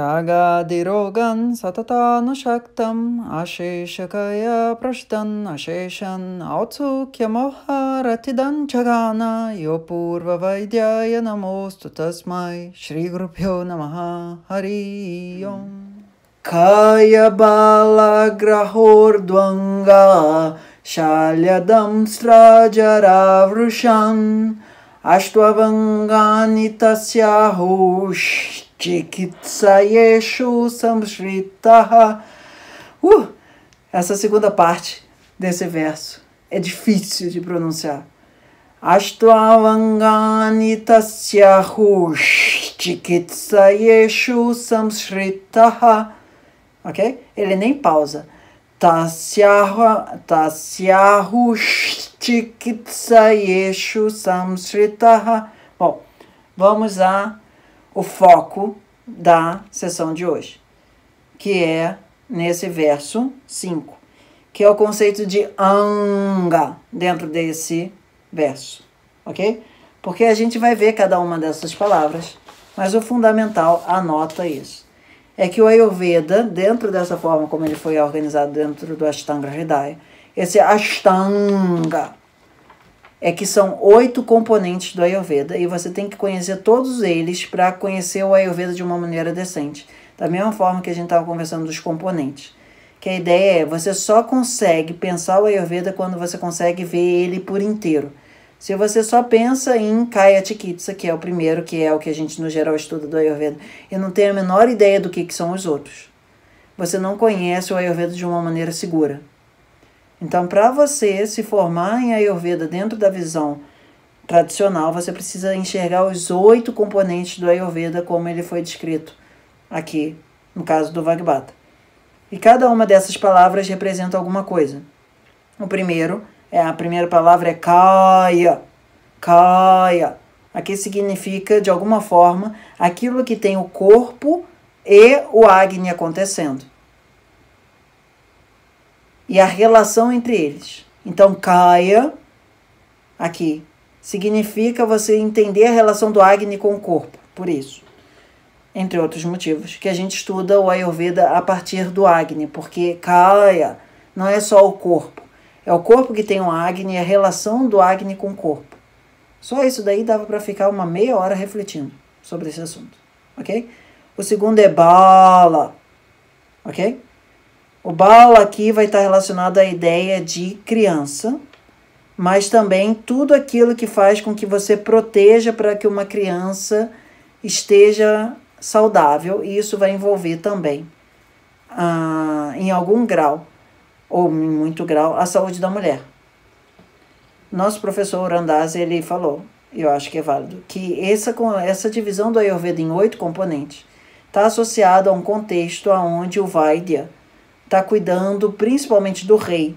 रागादिरोगन् सततानुशक्तम् न अशेषकय पृष्टन् अशेषन् औत्सुक्यमोहारथिदं जगान यो पूर्ववैद्याय नमोऽस्तु तस्मै श्रीगुरुभ्यो नमः। हरि हरियं खायबालाग्रहोर्द्वङ्गा शाल्यदं स्राजरावृषन् अश्वभङ्गानि तस्याहुश Chikitsayeshu samshritaha. Uh, essa segunda parte desse verso é difícil de pronunciar. Ashtavangani tasyahu chikitsayeshu samshritaha. Ok? Ele nem pausa. Tasyahu, tasyahu chikitsayeshu samshritaha. Bom, vamos a o foco da sessão de hoje, que é nesse verso 5, que é o conceito de anga dentro desse verso, ok? Porque a gente vai ver cada uma dessas palavras, mas o fundamental, anota isso, é que o Ayurveda, dentro dessa forma como ele foi organizado dentro do Ashtanga Hridaya, esse Ashtanga, é que são oito componentes do Ayurveda e você tem que conhecer todos eles para conhecer o Ayurveda de uma maneira decente. Da mesma forma que a gente estava conversando dos componentes. Que a ideia é, você só consegue pensar o Ayurveda quando você consegue ver ele por inteiro. Se você só pensa em Kaya Chikitsa, que é o primeiro, que é o que a gente no geral estuda do Ayurveda, e não tem a menor ideia do que, que são os outros, você não conhece o Ayurveda de uma maneira segura. Então, para você se formar em Ayurveda dentro da visão tradicional, você precisa enxergar os oito componentes do Ayurveda como ele foi descrito aqui, no caso do Vagbata. E cada uma dessas palavras representa alguma coisa. O primeiro, é a primeira palavra é Kaya. Kaya. Aqui significa, de alguma forma, aquilo que tem o corpo e o Agni acontecendo e a relação entre eles. Então, Kaya, aqui, significa você entender a relação do Agni com o corpo, por isso. Entre outros motivos, que a gente estuda o Ayurveda a partir do Agni, porque Kaya não é só o corpo, é o corpo que tem o Agni e a relação do Agni com o corpo. Só isso daí dava para ficar uma meia hora refletindo sobre esse assunto, ok? O segundo é Bala, ok? O bala aqui vai estar relacionado à ideia de criança, mas também tudo aquilo que faz com que você proteja para que uma criança esteja saudável, e isso vai envolver também, ah, em algum grau, ou em muito grau, a saúde da mulher. Nosso professor Randaz, ele falou, eu acho que é válido, que essa, essa divisão do Ayurveda em oito componentes está associada a um contexto onde o Vaidya, está cuidando principalmente do rei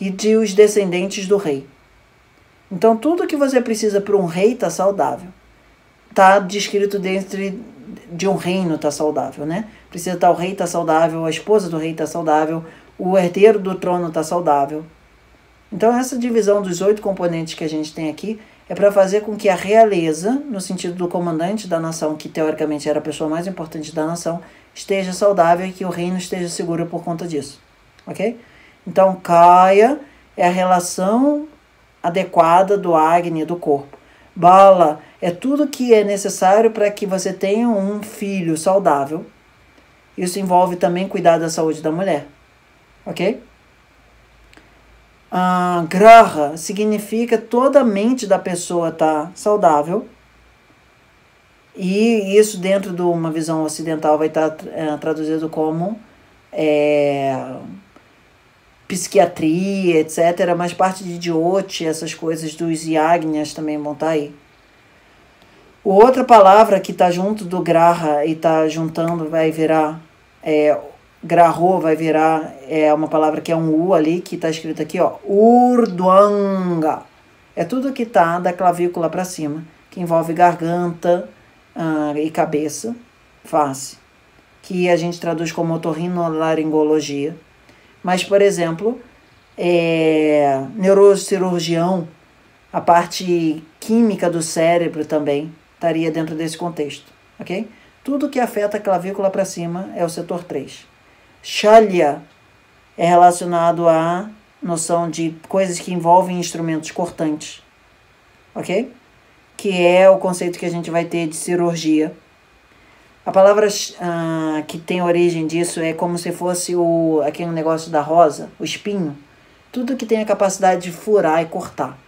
e de os descendentes do rei. Então, tudo que você precisa para um rei está saudável. Está descrito dentro de um reino está saudável, né? Precisa estar tá, o rei está saudável, a esposa do rei está saudável, o herdeiro do trono está saudável. Então, essa divisão dos oito componentes que a gente tem aqui é para fazer com que a realeza, no sentido do comandante da nação, que teoricamente era a pessoa mais importante da nação, esteja saudável e que o reino esteja seguro por conta disso. Ok? Então, Kaya é a relação adequada do Agni, do corpo. Bala é tudo que é necessário para que você tenha um filho saudável. Isso envolve também cuidar da saúde da mulher. Ok? Ah, graha significa toda a mente da pessoa estar tá saudável e isso dentro de uma visão ocidental vai estar é, traduzido como é, psiquiatria, etc. Mas parte de Diote, essas coisas dos Yagnas também vão estar aí. Outra palavra que está junto do Graha e está juntando vai virar é, Grahô vai virar é uma palavra que é um U ali, que está escrito aqui, ó, Urduanga. É tudo que está da clavícula para cima, que envolve garganta, ah, e cabeça, face, que a gente traduz como otorrinolaringologia. Mas, por exemplo, é, neurocirurgião, a parte química do cérebro também estaria dentro desse contexto, ok? Tudo que afeta a clavícula para cima é o setor 3. Shalya é relacionado à noção de coisas que envolvem instrumentos cortantes, ok? Que é o conceito que a gente vai ter de cirurgia. A palavra uh, que tem origem disso é como se fosse o, aquele negócio da rosa, o espinho. Tudo que tem a capacidade de furar e cortar.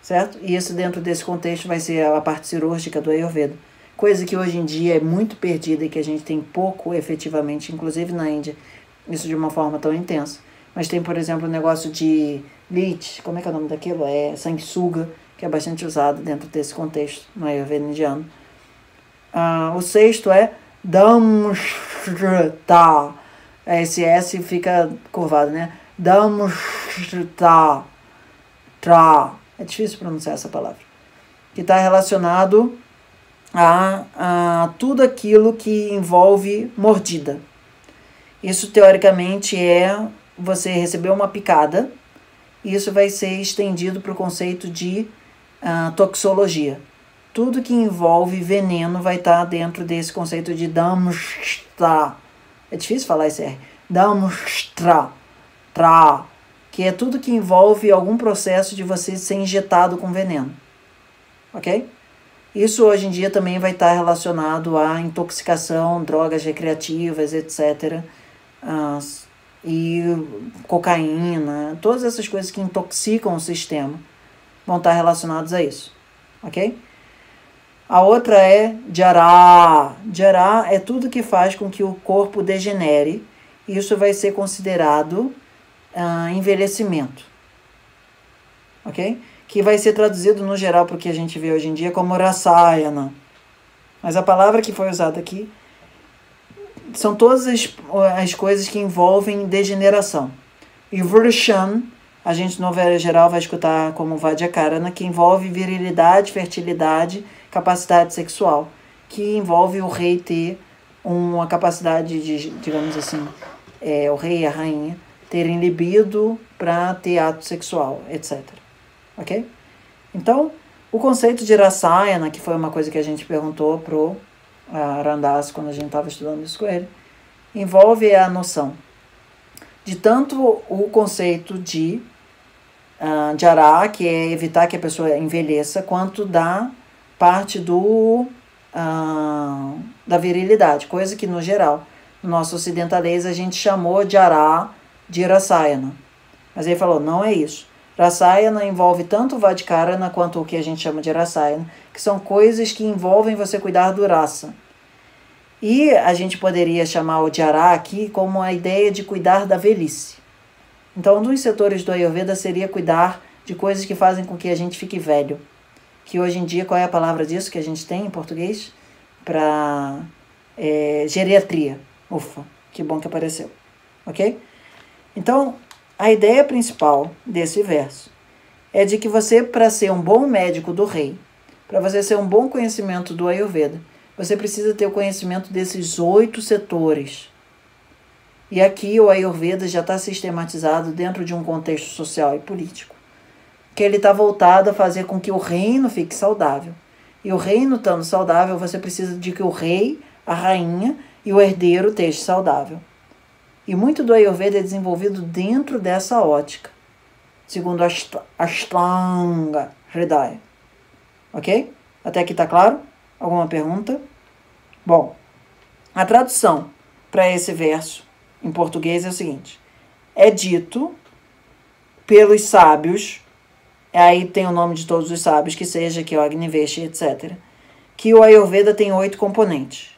Certo? E isso dentro desse contexto vai ser a parte cirúrgica do Ayurveda. Coisa que hoje em dia é muito perdida e que a gente tem pouco efetivamente, inclusive na Índia, isso de uma forma tão intensa. Mas tem, por exemplo, o negócio de leech, como é que é o nome daquilo? É sanguessuga, que é bastante usado dentro desse contexto no Ayurveda indiano. Ah, o sexto é Damshta. Esse S fica curvado, né? Damshta. Tra. É difícil pronunciar essa palavra. Que está relacionado a, a tudo aquilo que envolve mordida. Isso teoricamente é você receber uma picada, isso vai ser estendido para o conceito de uh, toxologia. Tudo que envolve veneno vai estar tá dentro desse conceito de damstra. É difícil falar esse R. Damstra. Tra. Que é tudo que envolve algum processo de você ser injetado com veneno. Ok? Isso hoje em dia também vai estar relacionado à intoxicação, drogas recreativas, etc. E cocaína, todas essas coisas que intoxicam o sistema vão estar relacionados a isso, ok? A outra é jará. Jará é tudo que faz com que o corpo degenere. Isso vai ser considerado uh, envelhecimento, ok? Que vai ser traduzido no geral para o que a gente vê hoje em dia como rasayana. Mas a palavra que foi usada aqui são todas as, as coisas que envolvem degeneração. E Vrushan, a gente no geral vai escutar como Vajrakarana, que envolve virilidade, fertilidade, capacidade sexual, que envolve o rei ter uma capacidade de, digamos assim, é, o rei e a rainha terem libido para ter ato sexual, etc. Ok? Então, o conceito de Rasayana, que foi uma coisa que a gente perguntou pro Arandas, quando a gente estava estudando isso com ele, envolve a noção de tanto o conceito de uh, de ará, que é evitar que a pessoa envelheça, quanto da parte do uh, da virilidade, coisa que no geral, no nosso ocidentalês, a gente chamou de ará de rasayana. Mas ele falou, não é isso. Rasayana envolve tanto o Vadkarana quanto o que a gente chama de Rasayana, que são coisas que envolvem você cuidar do rasa. E a gente poderia chamar o Jara aqui como a ideia de cuidar da velhice. Então, um dos setores do Ayurveda seria cuidar de coisas que fazem com que a gente fique velho. Que hoje em dia, qual é a palavra disso que a gente tem em português? Para é, geriatria. Ufa, que bom que apareceu. Ok? Então, a ideia principal desse verso é de que você, para ser um bom médico do rei, para você ser um bom conhecimento do Ayurveda, você precisa ter o conhecimento desses oito setores. E aqui o Ayurveda já está sistematizado dentro de um contexto social e político, que ele está voltado a fazer com que o reino fique saudável. E o reino estando saudável, você precisa de que o rei, a rainha e o herdeiro estejam saudável. E muito do Ayurveda é desenvolvido dentro dessa ótica, segundo Ashtanga Hridaya. Ok? Até aqui está claro? Alguma pergunta? Bom, a tradução para esse verso em português é o seguinte: é dito pelos sábios, aí tem o nome de todos os sábios, que seja que o Agnivesh, etc., que o Ayurveda tem oito componentes.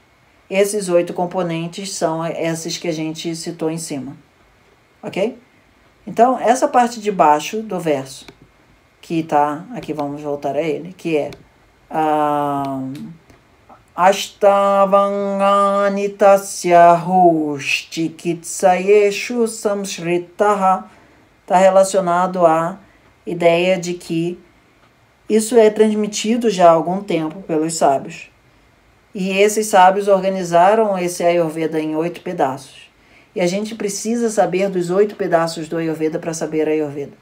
Esses oito componentes são esses que a gente citou em cima. Ok? Então, essa parte de baixo do verso, que está, aqui vamos voltar a ele, que é. Ashtavanganitasya Hushtikitsayeshu Samshritaha está relacionado à ideia de que isso é transmitido já há algum tempo pelos sábios. E esses sábios organizaram esse Ayurveda em oito pedaços. E a gente precisa saber dos oito pedaços do Ayurveda para saber Ayurveda.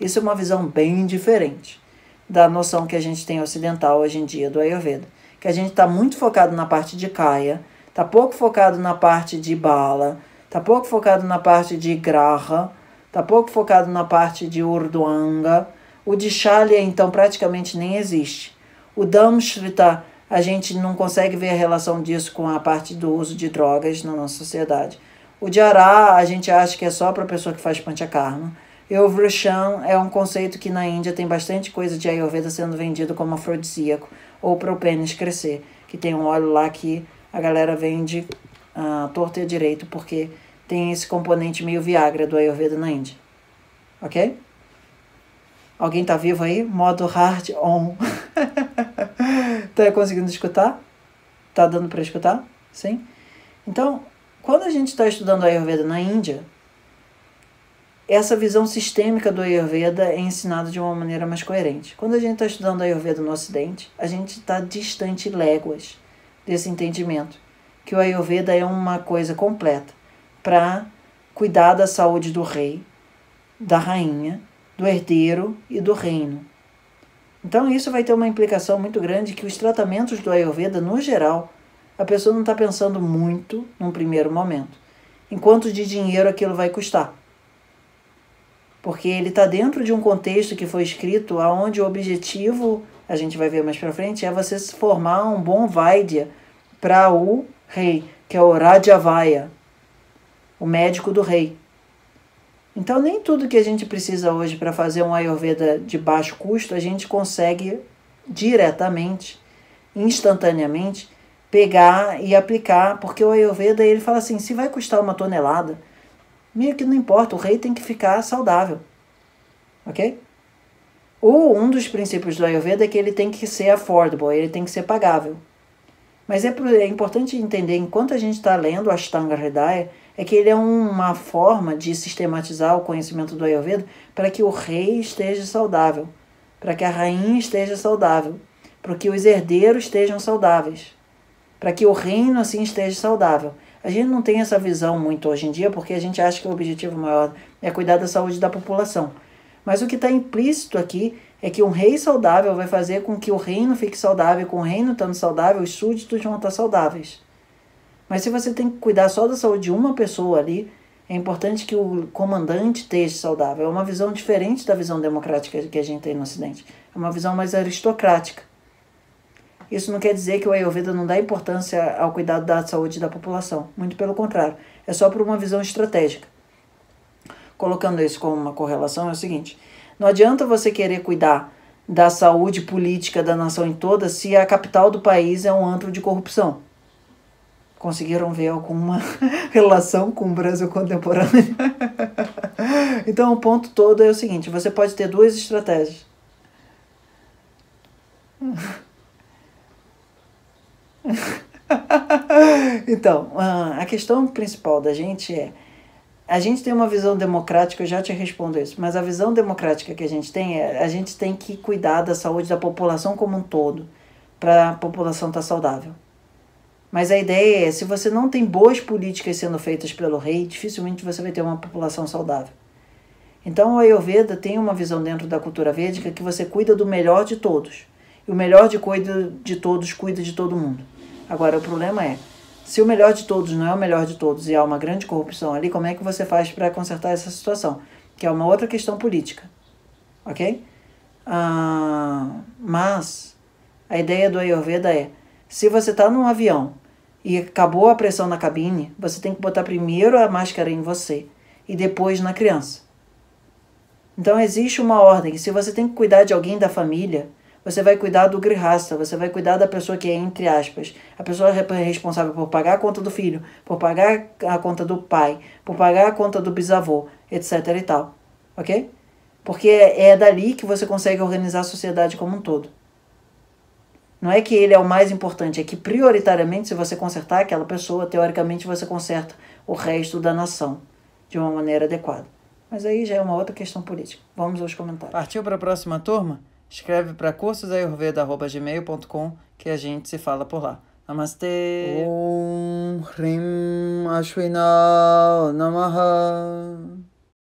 Isso é uma visão bem diferente da noção que a gente tem ocidental hoje em dia do Ayurveda, que a gente está muito focado na parte de Kaya, está pouco focado na parte de Bala, está pouco focado na parte de Graha, está pouco focado na parte de Urduanga. O de Shalya, então, praticamente nem existe. O Damshrita, a gente não consegue ver a relação disso com a parte do uso de drogas na nossa sociedade. O de Ará, a gente acha que é só para a pessoa que faz panchakarma. E o Vrushan é um conceito que na Índia tem bastante coisa de Ayurveda sendo vendido como afrodisíaco ou para o pênis crescer, que tem um óleo lá que a galera vende uh, torta e direito porque tem esse componente meio Viagra do Ayurveda na Índia. Ok? Alguém tá vivo aí? Modo hard on. tá conseguindo escutar? Tá dando para escutar? Sim? Então, quando a gente está estudando Ayurveda na Índia, essa visão sistêmica do Ayurveda é ensinada de uma maneira mais coerente. Quando a gente está estudando Ayurveda no Ocidente, a gente está distante léguas desse entendimento, que o Ayurveda é uma coisa completa para cuidar da saúde do rei, da rainha, do herdeiro e do reino. Então isso vai ter uma implicação muito grande que os tratamentos do Ayurveda, no geral, a pessoa não está pensando muito num primeiro momento. Enquanto de dinheiro aquilo vai custar. Porque ele está dentro de um contexto que foi escrito aonde o objetivo, a gente vai ver mais para frente, é você se formar um bom Vaidya para o rei, que é o Rajavaya, o médico do rei. Então, nem tudo que a gente precisa hoje para fazer um Ayurveda de baixo custo a gente consegue diretamente, instantaneamente, pegar e aplicar, porque o Ayurveda ele fala assim, se vai custar uma tonelada, meio que não importa, o rei tem que ficar saudável, ok? Ou um dos princípios do Ayurveda é que ele tem que ser affordable, ele tem que ser pagável. Mas é, é importante entender, enquanto a gente está lendo Ashtanga Hridaya, é que ele é uma forma de sistematizar o conhecimento do Ayurveda para que o rei esteja saudável, para que a rainha esteja saudável, para que os herdeiros estejam saudáveis para que o reino assim esteja saudável. A gente não tem essa visão muito hoje em dia porque a gente acha que o objetivo maior é cuidar da saúde da população. Mas o que está implícito aqui é que um rei saudável vai fazer com que o reino fique saudável, com o reino estando saudável, os súditos vão estar saudáveis. Mas se você tem que cuidar só da saúde de uma pessoa ali, é importante que o comandante esteja saudável. É uma visão diferente da visão democrática que a gente tem no Ocidente. É uma visão mais aristocrática. Isso não quer dizer que o Ayurveda não dá importância ao cuidado da saúde da população. Muito pelo contrário. É só por uma visão estratégica. Colocando isso como uma correlação, é o seguinte: não adianta você querer cuidar da saúde política da nação em toda se a capital do país é um antro de corrupção. Conseguiram ver alguma relação com o Brasil contemporâneo? então, o ponto todo é o seguinte: você pode ter duas estratégias. então, a questão principal da gente é: a gente tem uma visão democrática, eu já te respondo isso, mas a visão democrática que a gente tem é: a gente tem que cuidar da saúde da população como um todo, para a população estar tá saudável. Mas a ideia é: se você não tem boas políticas sendo feitas pelo rei, dificilmente você vai ter uma população saudável. Então, o Ayurveda tem uma visão dentro da cultura védica que você cuida do melhor de todos. E o melhor de, cuida de todos cuida de todo mundo. Agora, o problema é, se o melhor de todos não é o melhor de todos e há uma grande corrupção ali, como é que você faz para consertar essa situação? Que é uma outra questão política. Ok? Ah, mas a ideia do Ayurveda é: se você está num avião e acabou a pressão na cabine, você tem que botar primeiro a máscara em você e depois na criança. Então existe uma ordem. Se você tem que cuidar de alguém da família, você vai cuidar do grihasta, você vai cuidar da pessoa que é entre aspas. A pessoa é responsável por pagar a conta do filho, por pagar a conta do pai, por pagar a conta do bisavô, etc e tal. Ok? Porque é, é dali que você consegue organizar a sociedade como um todo. Não é que ele é o mais importante, é que prioritariamente, se você consertar aquela pessoa, teoricamente você conserta o resto da nação de uma maneira adequada. Mas aí já é uma outra questão política. Vamos aos comentários. Partiu para a próxima turma? Escreve para cursosayurveda.gmail.com que a gente se fala por lá. Namastê. Om Hrim Ashwina Namaha.